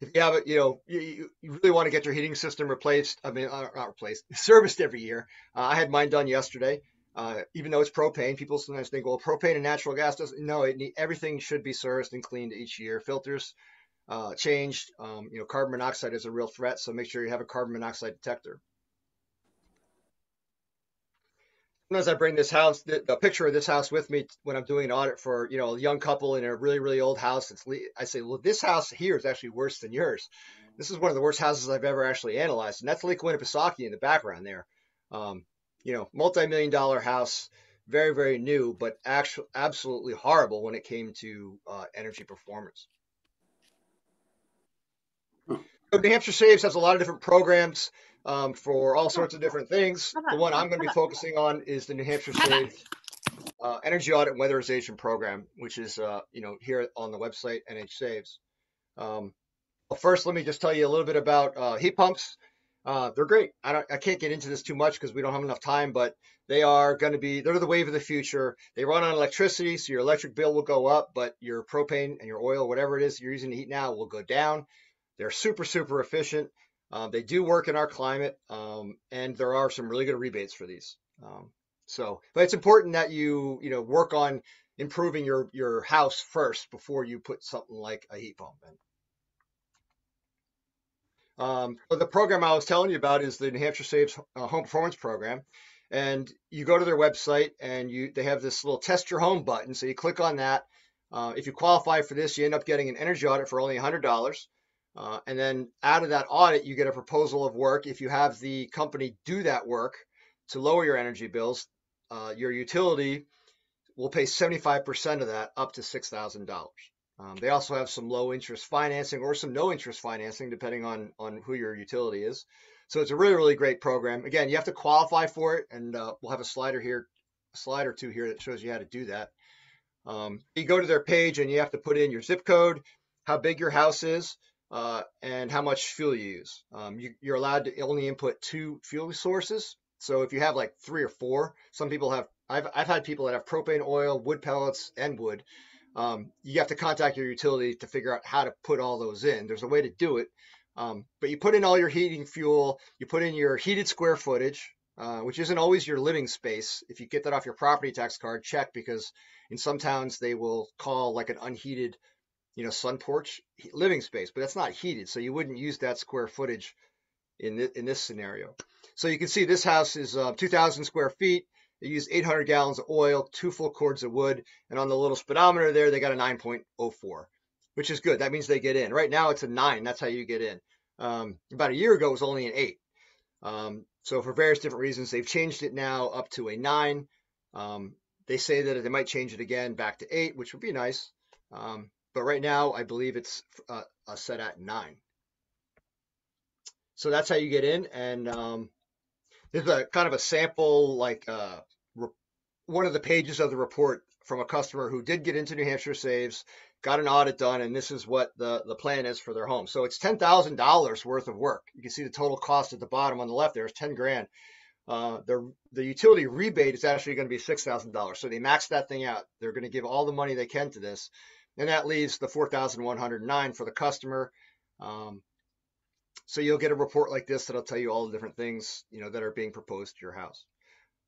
If you have it, you know, you, you really want to get your heating system replaced. I mean, uh, not replaced, serviced every year. Uh, I had mine done yesterday. Uh, even though it's propane, people sometimes think, well, propane and natural gas doesn't. No, it need, everything should be serviced and cleaned each year. Filters uh, changed. Um, you know, carbon monoxide is a real threat, so make sure you have a carbon monoxide detector. Sometimes I bring this house, the, the, picture of this house with me when I'm doing an audit for, you know, a young couple in a really, really old house. It's, I say, well, this house here is actually worse than yours. This is one of the worst houses I've ever actually analyzed. And that's Lake Winnipesaukee in the background there. Um, you know, multi-million dollar house, very, very new, but actually absolutely horrible when it came to uh, energy performance. So New Hampshire Saves has a lot of different programs um, for all sorts of different things. The one I'm going to be focusing on is the New Hampshire State uh, Energy Audit Weatherization Program, which is uh, you know here on the website NH Saves. Um, first, let me just tell you a little bit about uh, heat pumps. Uh, they're great. I, don't, I can't get into this too much because we don't have enough time, but they are going to be, they're the wave of the future. They run on electricity, so your electric bill will go up, but your propane and your oil, whatever it is you're using to heat now, will go down. They're super, super efficient. Um, they do work in our climate, um, and there are some really good rebates for these. Um, so, but it's important that you you know work on improving your your house first before you put something like a heat pump in. Um, so the program I was telling you about is the New Hampshire Saves uh, Home Performance Program, and you go to their website and you they have this little test your home button. So you click on that. Uh, if you qualify for this, you end up getting an energy audit for only $100. Uh, and then out of that audit, you get a proposal of work. If you have the company do that work to lower your energy bills, uh, your utility will pay 75% of that up to $6,000. Um, they also have some low interest financing or some no interest financing, depending on, on who your utility is. So it's a really, really great program. Again, you have to qualify for it, and uh, we'll have a slider here, a slide or two here that shows you how to do that. Um, you go to their page and you have to put in your zip code, how big your house is, uh, and how much fuel you use. Um, you, are allowed to only input two fuel sources. So if you have like three or four, some people have, I've, I've had people that have propane, oil, wood pellets, and wood. Um, you have to contact your utility to figure out how to put all those in. There's a way to do it. Um, but you put in all your heating fuel, you put in your heated square footage, uh, which isn't always your living space. If you get that off your property tax card, check because in some towns they will call like an unheated you know, sun porch living space, but that's not heated, so you wouldn't use that square footage in this, in this scenario. So you can see this house is uh, 2,000 square feet. They use 800 gallons of oil, two full cords of wood, and on the little speedometer there, they got a 9.04, which is good. That means they get in. Right now, it's a nine. That's how you get in. Um, about a year ago, it was only an eight. Um, so for various different reasons, they've changed it now up to a nine. Um, they say that they might change it again back to eight, which would be nice. Um, but right now I believe it's uh, set at nine. So that's how you get in. And um, there's a kind of a sample, like uh, one of the pages of the report from a customer who did get into New Hampshire Saves, got an audit done, and this is what the, the plan is for their home. So it's $10,000 worth of work. You can see the total cost at the bottom on the left there is 10 grand. Uh, the the utility rebate is actually going to be six thousand dollars. So they max that thing out. They're going to give all the money they can to this, and that leaves the 4,109 for the customer. Um, so you'll get a report like this that'll tell you all the different things, you know, that are being proposed to your house.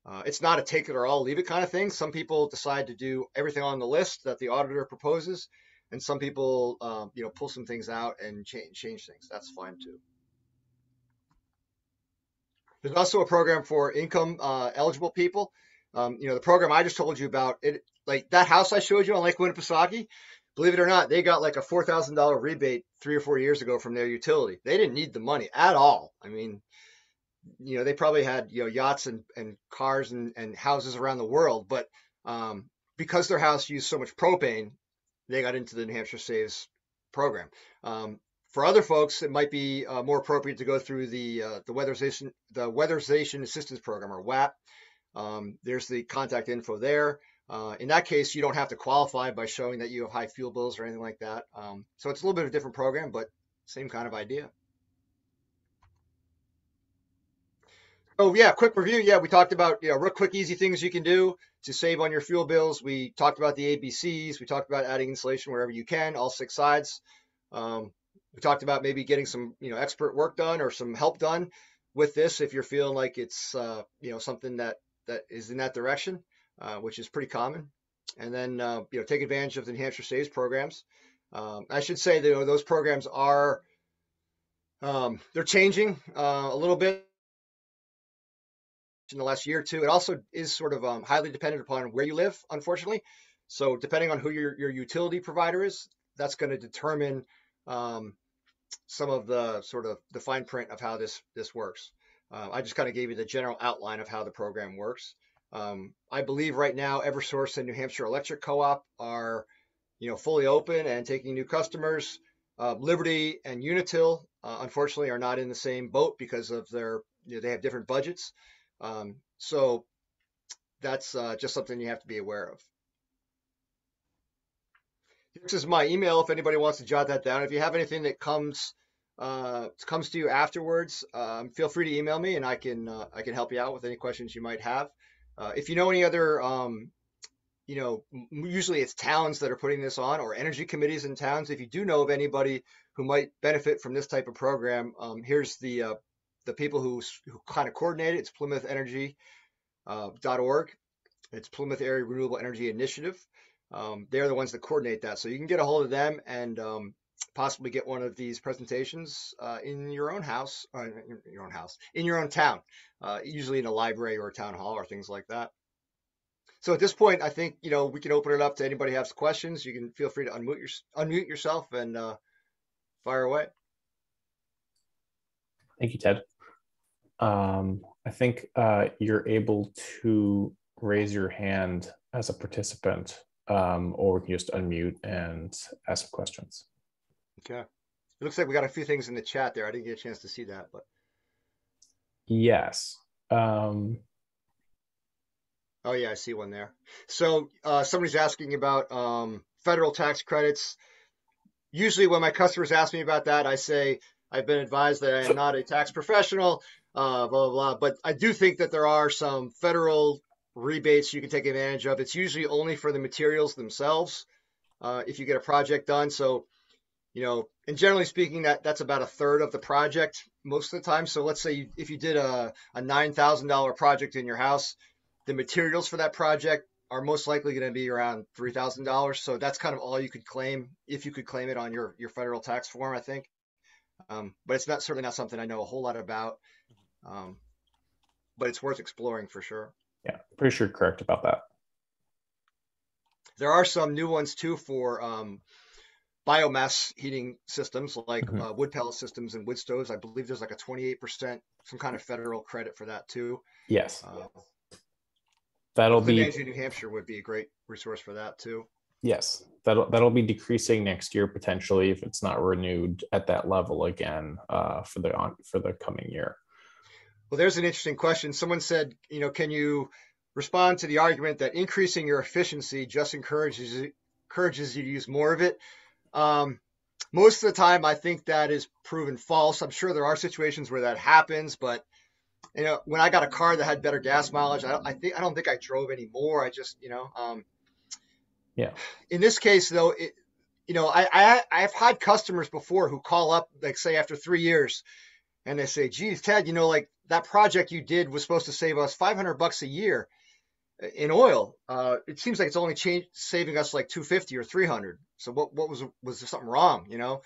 Uh, it's not a take it or all leave it kind of thing. Some people decide to do everything on the list that the auditor proposes, and some people, um, you know, pull some things out and change change things. That's fine too. There's also a program for income uh, eligible people. Um, you know, the program I just told you about, it like that house I showed you on Lake Winnipesaukee, believe it or not, they got like a four thousand dollar rebate three or four years ago from their utility. They didn't need the money at all. I mean, you know, they probably had you know yachts and, and cars and, and houses around the world, but Um, because their house used so much propane, they got into the New Hampshire Saves program. Um, for other folks, it might be uh, more appropriate to go through the uh, the weatherization the weatherization assistance program or WAP. Um, there's the contact info there. Uh, in that case, you don't have to qualify by showing that you have high fuel bills or anything like that. Um, so it's a little bit of a different program, but same kind of idea. Oh yeah, quick review. Yeah, we talked about you know real quick, easy things you can do to save on your fuel bills. We talked about the ABCs. We talked about adding insulation wherever you can, all six sides. Um, we talked about maybe getting some you know expert work done or some help done with this if you're feeling like it's uh, you know something that that is in that direction, uh, which is pretty common. And then uh, you know take advantage of the New Hampshire Saves programs. Um, I should say that you know, those programs are um, they're changing uh, a little bit in the last year or two. It also is sort of um, highly dependent upon where you live, unfortunately. So depending on who your, your utility provider is, that's going to determine um, some of the sort of the fine print of how this this works. Uh, I just kind of gave you the general outline of how the program works. Um, I believe right now Eversource and New Hampshire Electric Co-op are, you know, fully open and taking new customers. Uh, Liberty and Unitil, uh, unfortunately, are not in the same boat because of their, you know, they have different budgets. Um, so that's uh, just something you have to be aware of. This is my email if anybody wants to jot that down. If you have anything that comes uh, comes to you afterwards, um, feel free to email me and I can uh, I can help you out with any questions you might have. Uh, if you know any other, um, you know, usually it's towns that are putting this on or energy committees in towns. If you do know of anybody who might benefit from this type of program, um, here's the uh, the people who, who kind of coordinate it. It's PlymouthEnergy.org. Uh, it's Plymouth Area Renewable Energy Initiative. Um, they're the ones that coordinate that. So you can get a hold of them and um, possibly get one of these presentations uh, in your own house, uh, in your own house, in your own town, uh, usually in a library or a town hall or things like that. So at this point, I think you know we can open it up to anybody who has questions. You can feel free to unmute your, unmute yourself and uh, fire away. Thank you, Ted um, I think uh, you're able to raise your hand as a participant, um, or we can just unmute and ask some questions. Okay. It looks like we got a few things in the chat there. I didn't get a chance to see that, but yes. Um, oh yeah, I see one there. So uh, somebody's asking about um, federal tax credits. Usually, when my customers ask me about that, I say I've been advised that I am not a tax professional uh, blah, blah, blah. But I do think that there are some federal rebates you can take advantage of. It's usually only for the materials themselves uh, if you get a project done. So, you know, and generally speaking, that that's about a third of the project most of the time. So let's say you, if you did a, a $9,000 project in your house, the materials for that project are most likely going to be around $3,000. So that's kind of all you could claim if you could claim it on your, your federal tax form, I think. Um, but it's not certainly not something I know a whole lot about. Um, but it's worth exploring for sure. Yeah, pretty sure correct about that. There are some new ones too for um, biomass heating systems like mm-hmm. uh, wood pellet systems and wood stoves. I believe there's like a 28% some kind of federal credit for that too. Yes. Uh, That'll be New Hampshire would be a great resource for that too. Yes, that'll that'll be decreasing next year potentially if it's not renewed at that level again uh, for the on for the coming year. Well, there's an interesting question. Someone said, you know, can you respond to the argument that increasing your efficiency just encourages encourages you to use more of it? Um, most of the time, I think that is proven false. I'm sure there are situations where that happens, but you know, when I got a car that had better gas mileage, I, I think I don't think I drove any more. I just, you know, um, yeah. In this case, though, it, you know, I, I I've had customers before who call up, like say after three years, and they say, "Geez, Ted, you know, like that project you did was supposed to save us 500 bucks a year in oil. Uh, it seems like it's only change, saving us like 250 or 300. So what what was was there something wrong? You know,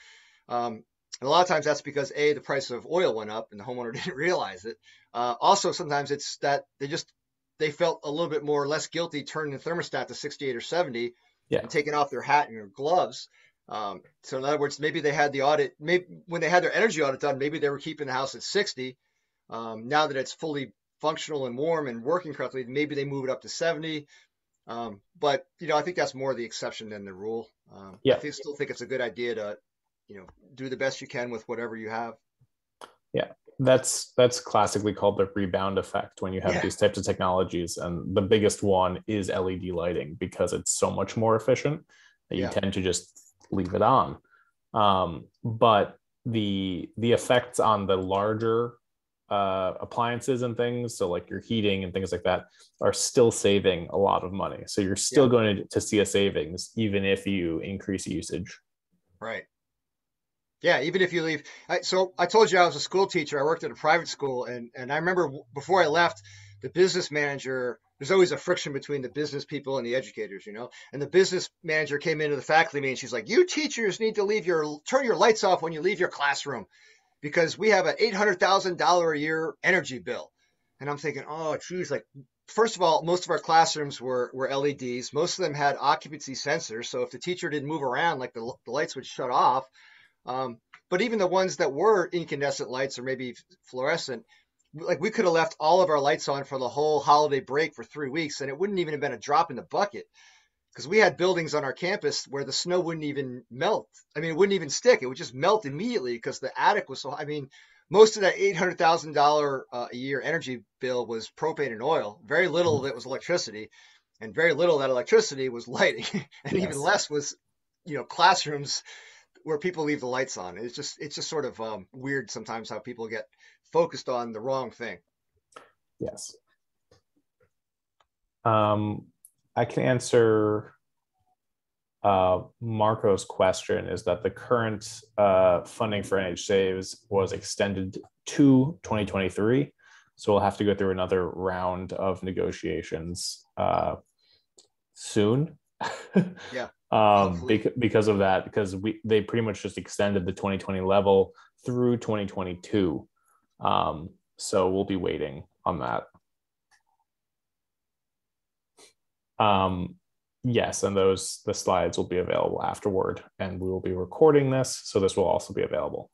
um, and a lot of times that's because a the price of oil went up and the homeowner didn't realize it. Uh, also, sometimes it's that they just they felt a little bit more less guilty turning the thermostat to 68 or 70 yeah. and taking off their hat and their gloves um, so in other words, maybe they had the audit, maybe when they had their energy audit done, maybe they were keeping the house at 60. Um, now that it's fully functional and warm and working correctly, maybe they move it up to 70. Um, but you know, I think that's more the exception than the rule. Um, yeah. I think, still think it's a good idea to, you know, do the best you can with whatever you have. Yeah, that's that's classically called the rebound effect when you have Yeah. these types of technologies, and the biggest one is LED lighting because it's so much more efficient that you Yeah. tend to just leave it on. Um, but the the effects on the larger uh, appliances and things, so like your heating and things like that, are still saving a lot of money. So you're still Yeah. going to, to see a savings even if you increase usage. Right. Yeah, even if you leave. I, so I told you I was a school teacher. I worked at a private school, and and I remember before I left, the business manager. There's always a friction between the business people and the educators, you know. And the business manager came into the faculty meeting. She's like, "You teachers need to leave your turn your lights off when you leave your classroom, because we have an eight hundred thousand dollar a year energy bill." And I'm thinking, "Oh, geez, like." First of all, most of our classrooms were, were LEDs. Most of them had occupancy sensors. So if the teacher didn't move around, like the, the lights would shut off. Um, but even the ones that were incandescent lights or maybe fluorescent, like we could have left all of our lights on for the whole holiday break for three weeks and it wouldn't even have been a drop in the bucket because we had buildings on our campus where the snow wouldn't even melt. I mean, it wouldn't even stick. It would just melt immediately because the attic was so, I mean, most of that $800,000 uh, a year energy bill was propane and oil. Very little of it was electricity and very little of that electricity was lighting and Yes. even less was, you know, classrooms where people leave the lights on. It's just it's just sort of um, weird sometimes how people get focused on the wrong thing. Yes. Um, I can answer uh, Marco's question is that the current uh, funding for NH Saves was extended to 2023. So we'll have to go through another round of negotiations uh, soon. Yeah, um, bec- because of that, because we they pretty much just extended the 2020 level through 2022. Um, so we'll be waiting on that. Um, yes, and those the slides will be available afterward, and we will be recording this, so this will also be available.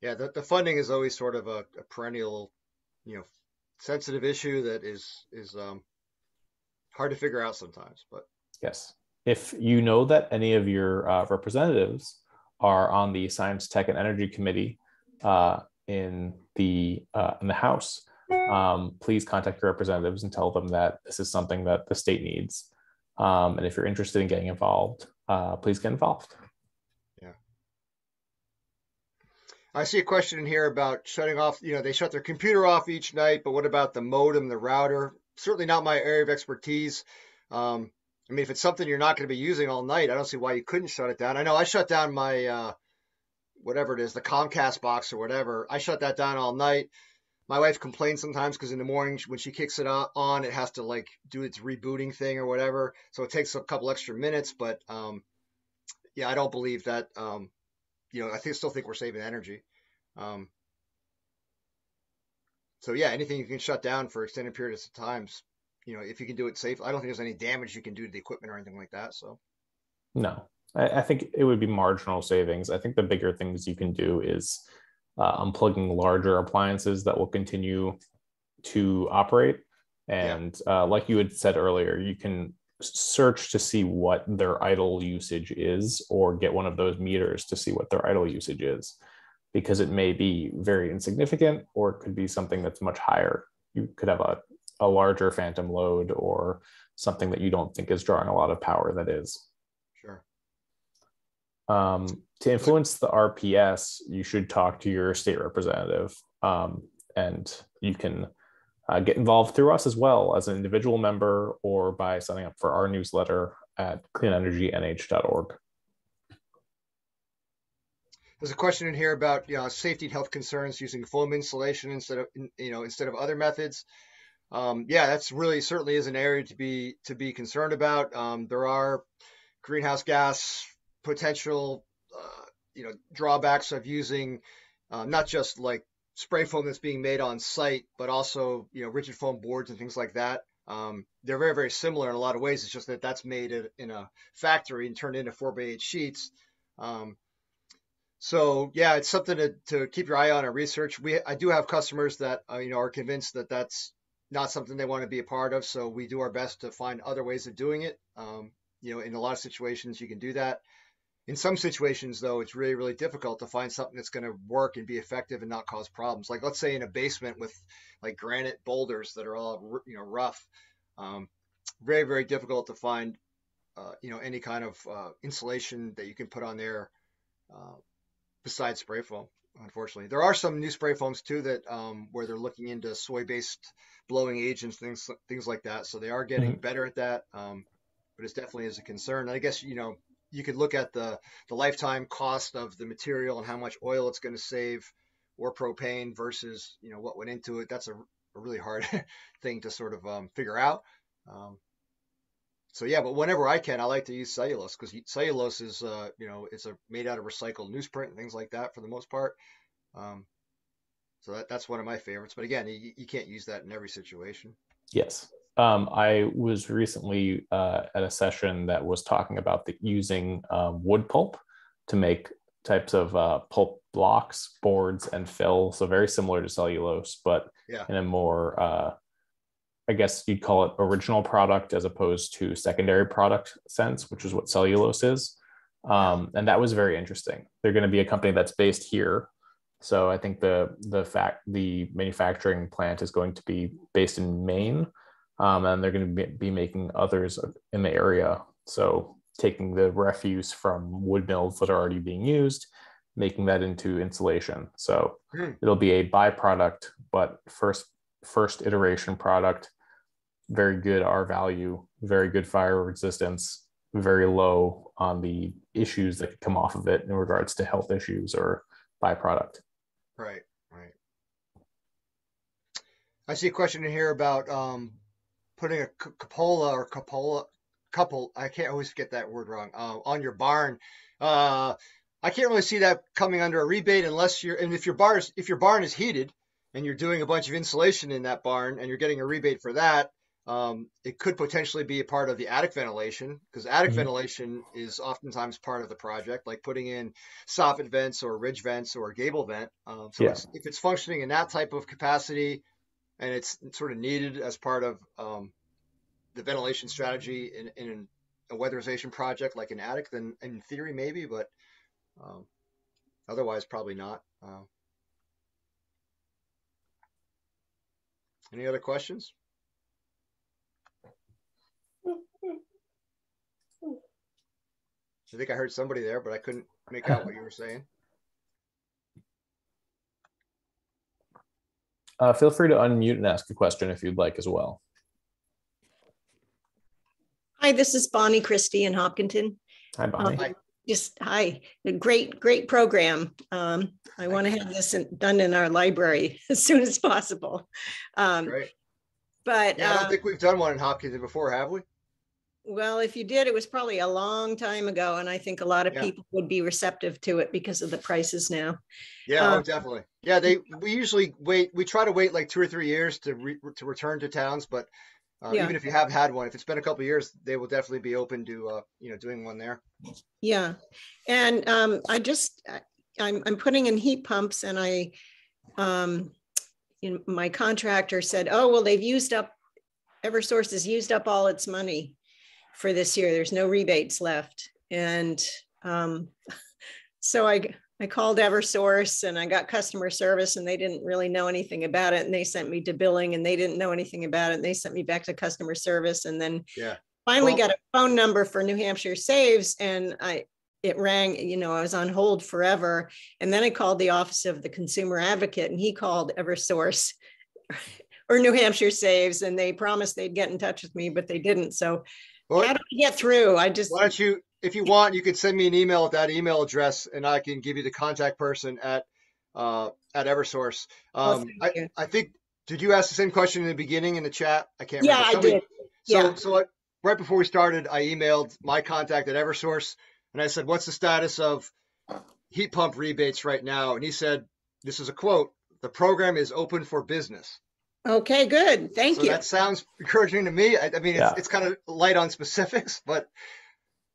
Yeah, the, the funding is always sort of a, a perennial, you know, sensitive issue that is is um, hard to figure out sometimes. But Yes, if you know that any of your uh, representatives are on the Science, Tech, and Energy Committee uh, in the uh, in the House, um, please contact your representatives and tell them that this is something that the state needs. Um, and if you're interested in getting involved, uh, please get involved. Yeah. I see a question in here about shutting off. You know, they shut their computer off each night, but what about the modem, the router? Certainly not my area of expertise. Um, I mean, if it's something you're not going to be using all night, I don't see why you couldn't shut it down. I know I shut down my uh, whatever it is, the Comcast box or whatever. I shut that down all night. My wife complains sometimes because in the morning when she kicks it on, it has to like do its rebooting thing or whatever. So it takes a couple extra minutes. But um, yeah, I don't believe that. Um, you know, I think still think we're saving energy. Um, so yeah, anything you can shut down for extended periods of times, you know, if you can do it safe, I don't think there's any damage you can do to the equipment or anything like that. So No, I, I think it would be marginal savings. I think the bigger things you can do is uh, unplugging larger appliances that will continue to operate. And uh, like you had said earlier, you can search to see what their idle usage is or get one of those meters to see what their idle usage is because it may be very insignificant or it could be something that's much higher. You could have a, a larger phantom load or something that you don't think is drawing a lot of power that is. sure. Um, to influence the RPS, you should talk to your state representative, um, and you can uh, get involved through us as well as an individual member or by signing up for our newsletter at cleanenergynh.org. There's a question in here about you know, safety and health concerns using foam insulation instead of you know instead of other methods. Um, yeah, that's really certainly is an area to be to be concerned about. Um, there are greenhouse gas potential you know drawbacks of using uh, not just like spray foam that's being made on site, but also you know rigid foam boards and things like that. Um, they're very very similar in a lot of ways. It's just that that's made in- in a factory and turned into four by eight sheets. Um, so yeah, it's something to, to keep your eye on and research. We I do have customers that uh, you know are convinced that that's not something they want to be a part of. So we do our best to find other ways of doing it. Um, you know, in a lot of situations, you can do that. In some situations, though, it's really, really difficult to find something that's going to work and be effective and not cause problems. Like, let's say in a basement with like granite boulders that are all, you know, rough. Um, very, very difficult to find, uh, you know, any kind of uh, insulation that you can put on there uh, besides spray foam. Unfortunately, there are some new spray foams too that um, where they're looking into soy-based blowing agents, things things like that. So they are getting mm-hmm. better at that. Um, but it's definitely is a concern. I guess you know you could look at the the lifetime cost of the material and how much oil it's going to save, or propane versus you know what went into it. That's a, a really hard thing to sort of um, figure out. Um, so yeah, but whenever I can, I like to use cellulose because cellulose is, uh, you know, it's a made out of recycled newsprint and things like that for the most part. Um, so that, that's one of my favorites. But again, you, you can't use that in every situation. Yes. Um, I was recently uh, at a session that was talking about the, using um, wood pulp to make types of uh, pulp blocks, boards, and fill. So very similar to cellulose, but yeah. in a more uh, I guess you'd call it original product as opposed to secondary product sense, which is what cellulose is. Um, and that was very interesting. They're going to be a company that's based here. So I think the the fact the manufacturing plant is going to be based in Maine, um, and they're going to be, be making others in the area. So taking the refuse from wood mills that are already being used, making that into insulation. So mm. it'll be a byproduct, but first first iteration product very good R value, very good fire resistance, very low on the issues that could come off of it in regards to health issues or byproduct. Right, right. I see a question in here about um, putting a cupola or cupola couple. I can't always get that word wrong. Uh, on your barn. Uh, I can't really see that coming under a rebate unless you're and if your barn is, if your barn is heated and you're doing a bunch of insulation in that barn and you're getting a rebate for that um, it could potentially be a part of the attic ventilation because attic mm-hmm. ventilation is oftentimes part of the project, like putting in soffit vents or ridge vents or gable vent. Um, so yeah. it's, if it's functioning in that type of capacity and it's sort of needed as part of um, the ventilation strategy in, in, a weatherization project like an attic, then in theory maybe, but um, otherwise probably not. Uh, any other questions? I think I heard somebody there, but I couldn't make out what you were saying. Uh, feel free to unmute and ask a question if you'd like as well. Hi, this is Bonnie Christie in Hopkinton. Hi, Bonnie. Um, just hi, a great, great program. Um, I want to have this in, done in our library as soon as possible. Um, Great. But yeah, I don't uh, think we've done one in Hopkinton before, have we? Well, if you did, it was probably a long time ago, and I think a lot of yeah. people would be receptive to it because of the prices now. Yeah, oh, um, oh, definitely. Yeah, they we usually wait. We try to wait like two or three years to re, to return to towns, but uh, yeah. even if you have had one, if it's been a couple years, they will definitely be open to uh, you know doing one there. Yeah, and um, I just I'm I'm putting in heat pumps, and I um, you know, my contractor said, oh well, they've used up Eversource has used up all its money for this year. There's no rebates left. And um, so I, I called Eversource and I got customer service and they didn't really know anything about it. And they sent me to billing and they didn't know anything about it. And they sent me back to customer service. And then yeah. finally well, got a phone number for New Hampshire Saves. And I, it rang, you know, I was on hold forever. And then I called the office of the consumer advocate and he called Eversource or New Hampshire Saves and they promised they'd get in touch with me, but they didn't. So well, How do we get through? I just why don't you, if you want, you could send me an email at that email address, and I can give you the contact person at uh, at Eversource. Um, oh, I, I think did you ask the same question in the beginning in the chat? I can't yeah, remember. Somebody, I did. So, yeah. so I, right before we started, I emailed my contact at Eversource, and I said, "What's the status of heat pump rebates right now?" And he said, "This is a quote: The program is open for business." Okay, good. Thank so you. That sounds encouraging to me. I, I mean, yeah. it's, it's kind of light on specifics, but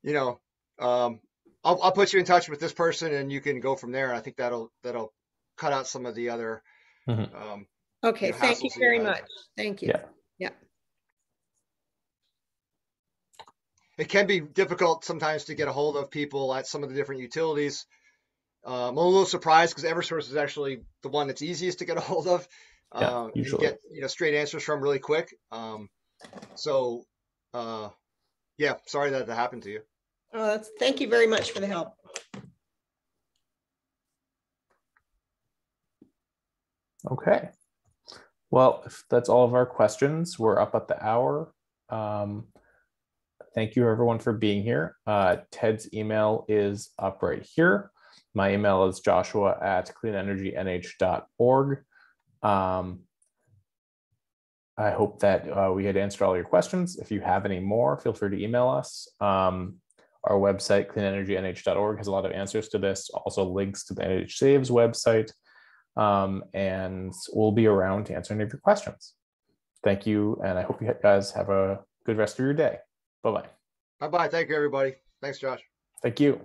you know, um, I'll, I'll put you in touch with this person and you can go from there. I think that'll, that'll cut out some of the other, mm-hmm. um, Okay, you know, thank you hassles you very much. Thank you. Yeah. It can be difficult sometimes to get a hold of people at some of the different utilities. Uh, I'm a little surprised because Eversource is actually the one that's easiest to get a hold of. Yeah, uh, and usually. get you know straight answers from really quick. Um, so uh, yeah, sorry that that happened to you. Oh, that's, thank you very much for the help. Okay. Well, if that's all of our questions, we're up at the hour. Um, thank you everyone for being here. Uh, Ted's email is up right here. My email is joshua at cleanenergynh.org. Um, I hope that uh, we had answered all your questions. If you have any more, feel free to email us. Um, our website, cleanenergynh.org, has a lot of answers to this, also links to the NH Saves website um, and we'll be around to answer any of your questions. Thank you, and I hope you guys have a good rest of your day. Bye bye. Bye bye. Thank you, everybody. Thanks, Josh. Thank you.